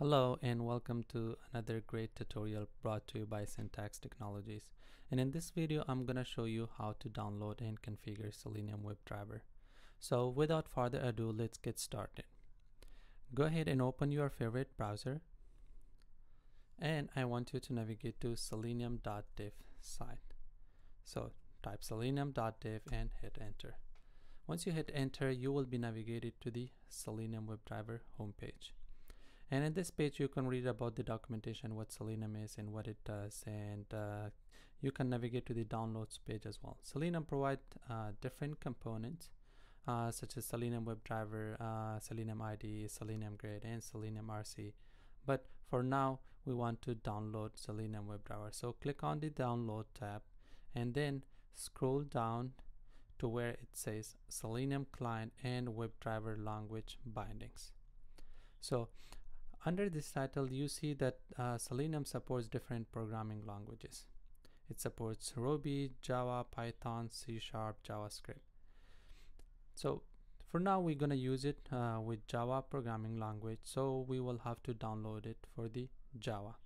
Hello and welcome to another great tutorial brought to you by Syntax Technologies. And in this video, I'm going to show you how to download and configure Selenium WebDriver. So without further ado, let's get started. Go ahead and open your favorite browser. And I want you to navigate to selenium.dev site. So type selenium.dev and hit enter. Once you hit enter, you will be navigated to the Selenium WebDriver homepage and in this page you can read about the documentation what selenium is and what it does and uh, you can navigate to the downloads page as well. Selenium provides uh, different components uh, such as selenium webdriver uh, selenium ide selenium grid and selenium rc but for now we want to download selenium webdriver so click on the download tab and then scroll down to where it says selenium client and webdriver language bindings. So under this title, you see that uh, Selenium supports different programming languages. It supports Ruby, Java, Python, C Sharp, JavaScript. So for now, we're going to use it uh, with Java programming language. So we will have to download it for the Java.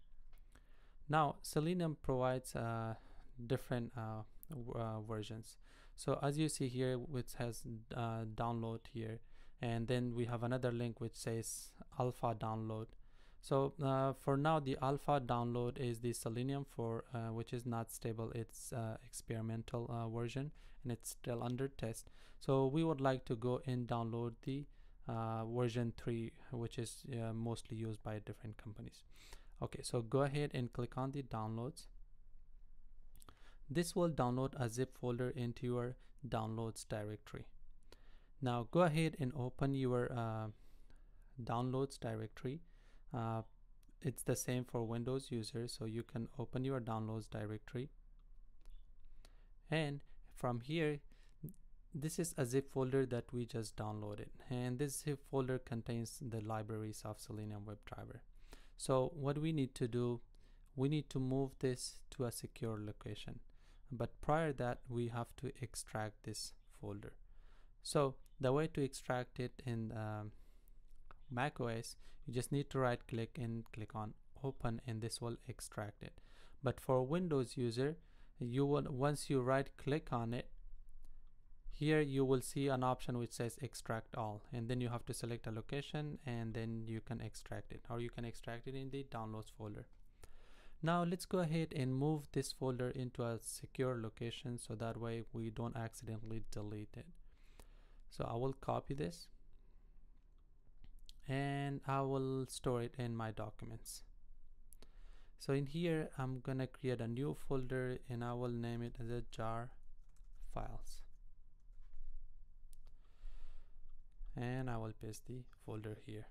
Now, Selenium provides uh, different uh, uh, versions. So as you see here, which has uh, download here, and then we have another link which says alpha download. So uh, for now the alpha download is the selenium for uh, which is not stable. It's uh, experimental uh, version and it's still under test. So we would like to go and download the uh, version 3 which is uh, mostly used by different companies. Okay so go ahead and click on the downloads. This will download a zip folder into your downloads directory now go ahead and open your uh, downloads directory. Uh, it's the same for Windows users so you can open your downloads directory. And from here this is a zip folder that we just downloaded. And this zip folder contains the libraries of Selenium WebDriver so what we need to do we need to move this to a secure location. But prior that we have to extract this folder. So the way to extract it in um, Mac OS you just need to right click and click on open and this will extract it. But for Windows user you will once you right click on it here you will see an option which says extract all. And then you have to select a location and then you can extract it or you can extract it in the downloads folder. Now let's go ahead and move this folder into a secure location so that way we don't accidentally delete it so I will copy this and I will store it in my documents. So in here I'm gonna create a new folder and I will name it as a jar files. And I will paste the folder here.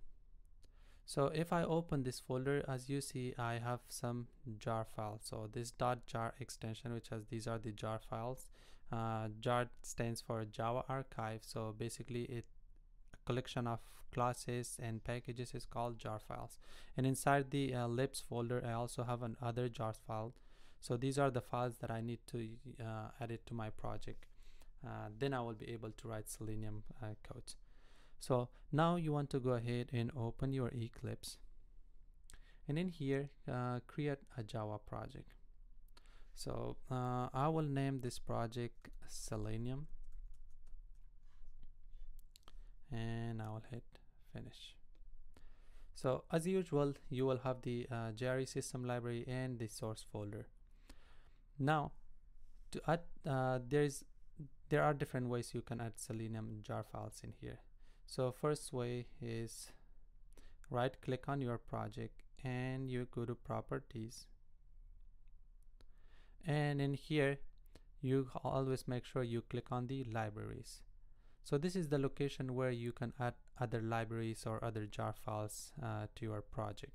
So if I open this folder as you see I have some jar files. So this dot jar extension which has these are the jar files uh, jar stands for Java archive so basically it a collection of classes and packages is called jar files. And inside the uh, libs folder I also have another jar file. So these are the files that I need to uh, add it to my project. Uh, then I will be able to write selenium uh, so now you want to go ahead and open your Eclipse. And in here uh, create a Java project so uh, I will name this project Selenium. And I will hit finish. So as usual you will have the uh, JRE system library and the source folder. Now to add uh, there's there are different ways you can add selenium jar files in here. So first way is right click on your project and you go to properties and in here you always make sure you click on the libraries. So this is the location where you can add other libraries or other jar files uh, to your project.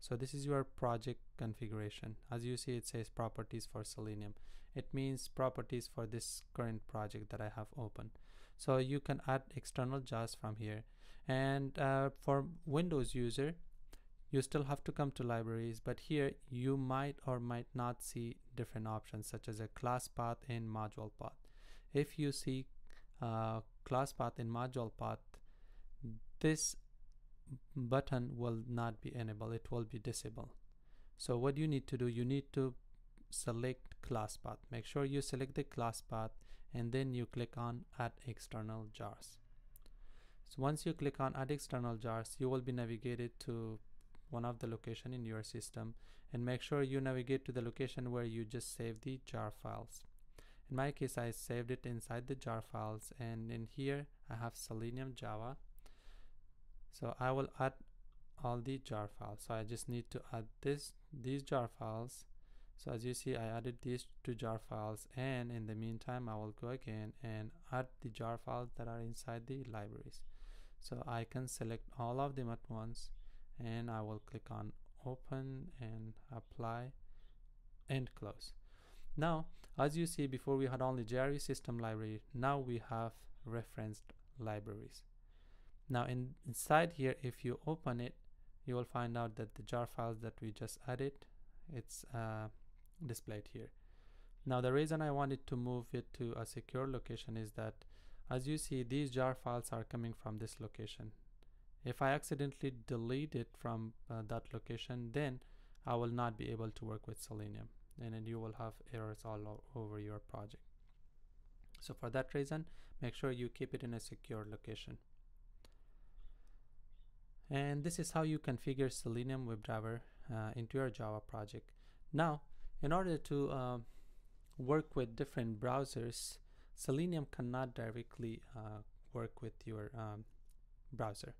So this is your project configuration. As you see it says properties for selenium. It means properties for this current project that I have open so you can add external jars from here. And uh, for Windows user you still have to come to libraries but here you might or might not see different options such as a class path and module path. If you see uh, class path and module path this button will not be enabled it will be disabled. So what you need to do you need to select class path. Make sure you select the class path and then you click on add external jars. So once you click on add external jars you will be navigated to one of the location in your system and make sure you navigate to the location where you just save the jar files. In my case I saved it inside the jar files and in here I have selenium java. So I will add all the jar files. So I just need to add this these jar files. So as you see I added these two jar files and in the meantime I will go again and add the jar files that are inside the libraries. So I can select all of them at once and I will click on open and apply and close. Now as you see before we had only JRE system library now we have referenced libraries. Now in, inside here if you open it you will find out that the jar files that we just added it's uh, displayed here. Now the reason I wanted to move it to a secure location is that as you see these jar files are coming from this location if I accidentally delete it from uh, that location then I will not be able to work with Selenium and then you will have errors all over your project. So for that reason make sure you keep it in a secure location. And this is how you configure Selenium WebDriver uh, into your Java project. Now in order to uh, work with different browsers Selenium cannot directly uh, work with your um, browser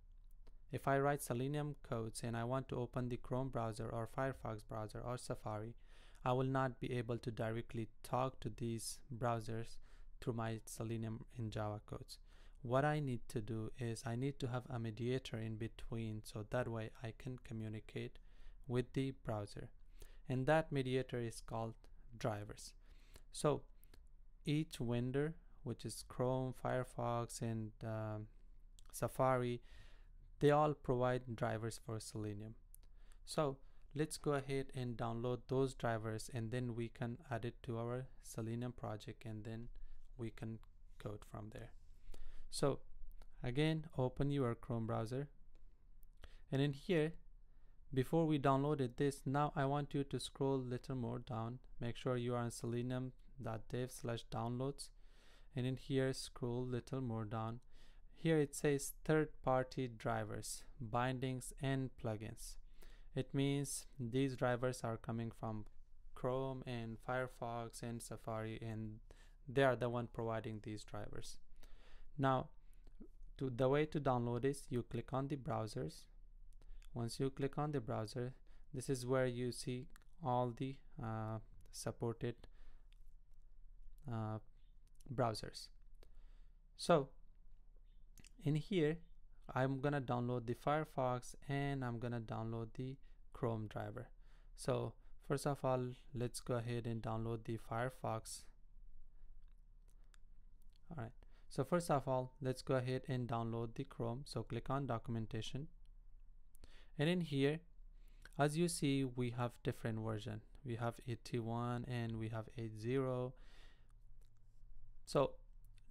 if I write Selenium codes and I want to open the Chrome browser or Firefox browser or Safari I will not be able to directly talk to these browsers through my Selenium in Java codes. What I need to do is I need to have a mediator in between so that way I can communicate with the browser. And that mediator is called drivers. So each vendor which is Chrome, Firefox and um, Safari they all provide drivers for Selenium. So let's go ahead and download those drivers and then we can add it to our Selenium project and then we can code from there. So again open your Chrome browser. And in here before we downloaded this now I want you to scroll little more down. Make sure you are on selenium.dev slash downloads. And in here scroll little more down here it says third-party drivers bindings and plugins. It means these drivers are coming from Chrome and Firefox and Safari and they are the one providing these drivers. Now to the way to download is you click on the browsers. Once you click on the browser this is where you see all the uh, supported uh, browsers. So in here I'm gonna download the Firefox and I'm gonna download the Chrome driver. So first of all let's go ahead and download the Firefox. Alright. So first of all let's go ahead and download the Chrome. So click on documentation. And in here as you see we have different version. We have 81 and we have 80 so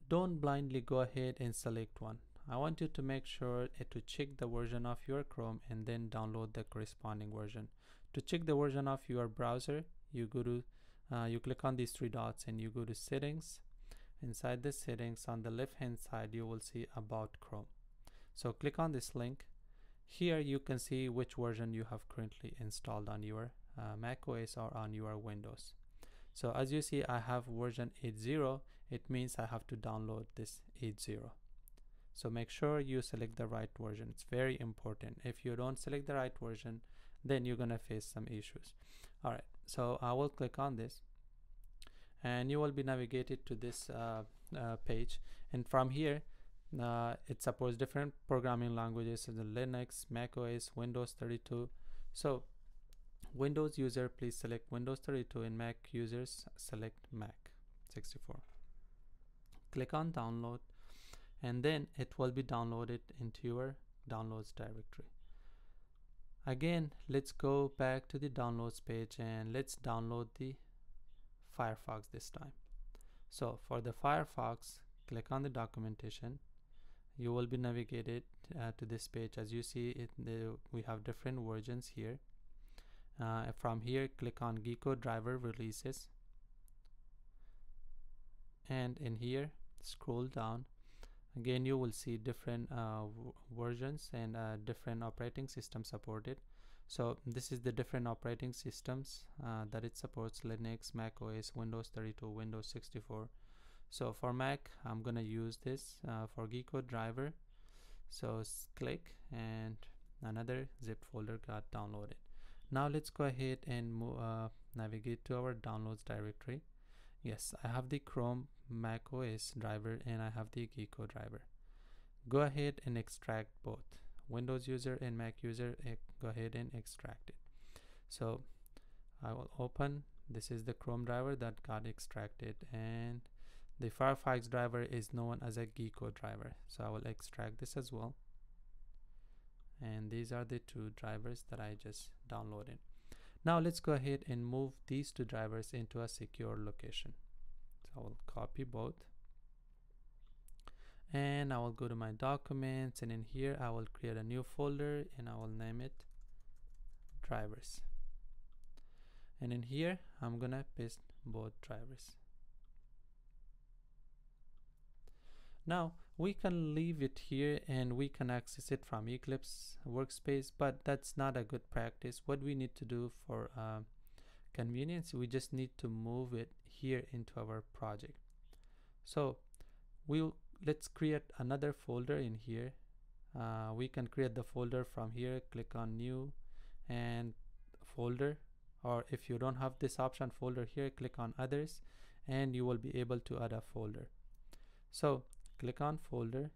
don't blindly go ahead and select one I want you to make sure to check the version of your Chrome and then download the corresponding version. To check the version of your browser you go to uh, you click on these three dots and you go to settings. Inside the settings on the left hand side you will see about Chrome. So click on this link. Here you can see which version you have currently installed on your uh, Mac OS or on your Windows. So as you see I have version 8.0 it means I have to download this 8.0 so make sure you select the right version. It's very important. If you don't select the right version then you're gonna face some issues. All right so I will click on this and you will be navigated to this uh, uh, page. And from here uh, it supports different programming languages such as Linux, Mac OS, Windows 32 so Windows user please select Windows 32 and Mac users select Mac 64 click on download and then it will be downloaded into your downloads directory. Again let's go back to the downloads page and let's download the Firefox this time. So for the Firefox click on the documentation. You will be navigated uh, to this page. As you see it the, we have different versions here. Uh, from here click on Gecko driver releases. And in here scroll down again you will see different uh, versions and uh, different operating systems supported. So this is the different operating systems uh, that it supports Linux Mac OS Windows 32 Windows 64 so for Mac I'm gonna use this uh, for Gecko driver. So click and another zip folder got downloaded. Now let's go ahead and uh, navigate to our downloads directory yes I have the Chrome Mac OS driver and I have the Gecko driver. Go ahead and extract both. Windows user and Mac user eh, go ahead and extract it. So I will open. This is the Chrome driver that got extracted and the Firefox driver is known as a Gecko driver. So I will extract this as well. And these are the two drivers that I just downloaded now let's go ahead and move these two drivers into a secure location. So I will copy both. And I will go to my documents and in here I will create a new folder and I will name it drivers. And in here I'm gonna paste both drivers. Now we can leave it here and we can access it from Eclipse workspace, but that's not a good practice. What we need to do for uh, convenience, we just need to move it here into our project. So we'll let's create another folder in here. Uh, we can create the folder from here, click on new and folder or if you don't have this option folder here, click on others and you will be able to add a folder. So click on folder.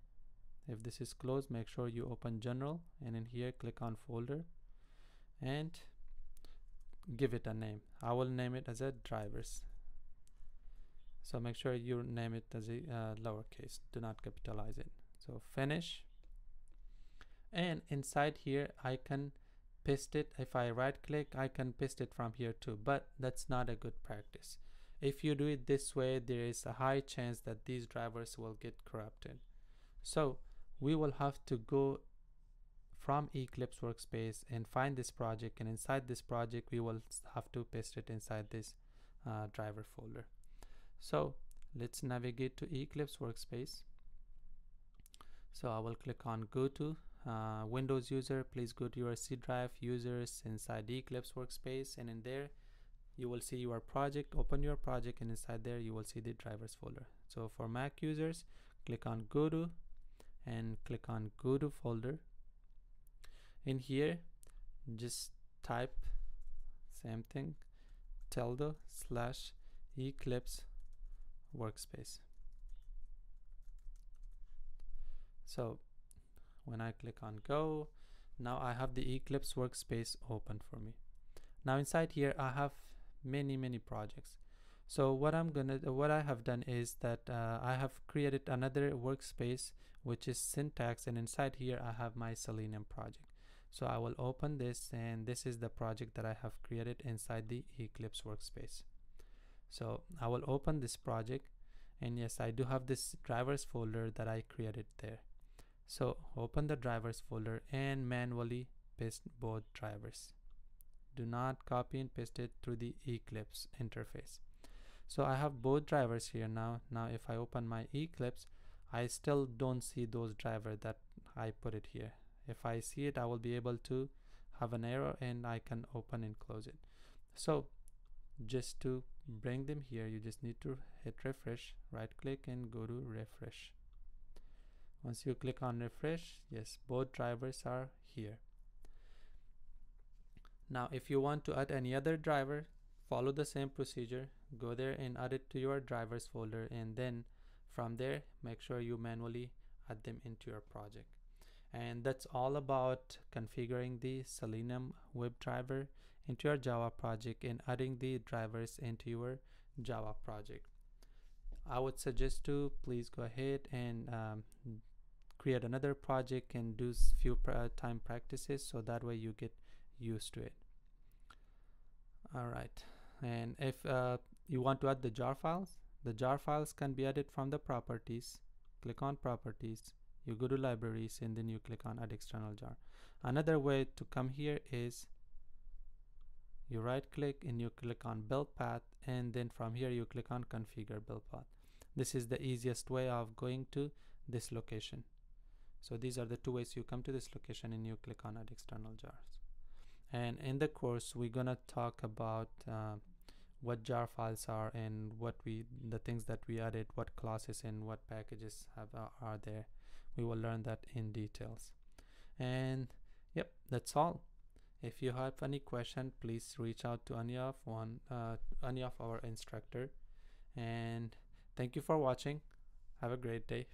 If this is closed make sure you open general and in here click on folder and give it a name. I will name it as a drivers. So make sure you name it as a uh, lowercase. Do not capitalize it. So finish. And inside here I can paste it. If I right click I can paste it from here too but that's not a good practice if you do it this way, there is a high chance that these drivers will get corrupted. So we will have to go from Eclipse workspace and find this project and inside this project we will have to paste it inside this uh, driver folder. So let's navigate to Eclipse workspace. So I will click on go to uh, Windows user please go to your C drive users inside Eclipse workspace and in there you will see your project open your project and inside there you will see the drivers folder. So for Mac users click on go to and click on go to folder. In here just type same thing tilde slash eclipse workspace. So when I click on go now I have the eclipse workspace open for me. Now inside here I have many many projects. So what I'm gonna what I have done is that uh, I have created another workspace which is syntax and inside here I have my selenium project. So I will open this and this is the project that I have created inside the Eclipse workspace. So I will open this project and yes I do have this drivers folder that I created there. So open the drivers folder and manually paste both drivers do not copy and paste it through the Eclipse interface. So I have both drivers here now. Now if I open my Eclipse I still don't see those driver that I put it here. If I see it I will be able to have an error and I can open and close it. So just to bring them here you just need to hit refresh right click and go to refresh. Once you click on refresh yes both drivers are here now if you want to add any other driver, follow the same procedure, go there and add it to your drivers folder and then from there make sure you manually add them into your project. And that's all about configuring the Selenium WebDriver into your Java project and adding the drivers into your Java project. I would suggest to please go ahead and um, create another project and do few time practices so that way you get used to it. All right and if uh, you want to add the jar files the jar files can be added from the properties. Click on properties. You go to libraries and then you click on add external jar. Another way to come here is you right click and you click on build path and then from here you click on configure build path. This is the easiest way of going to this location. So these are the two ways you come to this location and you click on add external jars and in the course we're gonna talk about uh, what jar files are and what we the things that we added what classes and what packages have uh, are there. We will learn that in details. And yep that's all. If you have any question please reach out to any of one uh, any of our instructor. And thank you for watching. Have a great day